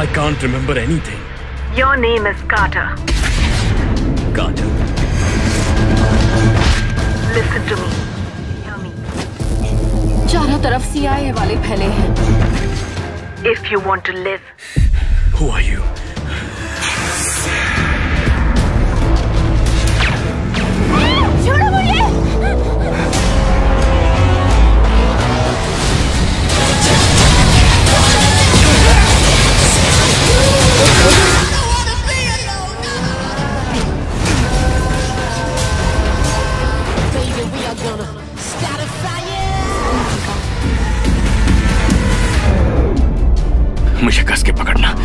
I can't remember anything. Your name is Carter. Carter. Listen to me. Hear me. चारों तरफ CIA वाले फैले हैं If you want to live, Who are you? मुझे कस के पकड़ना।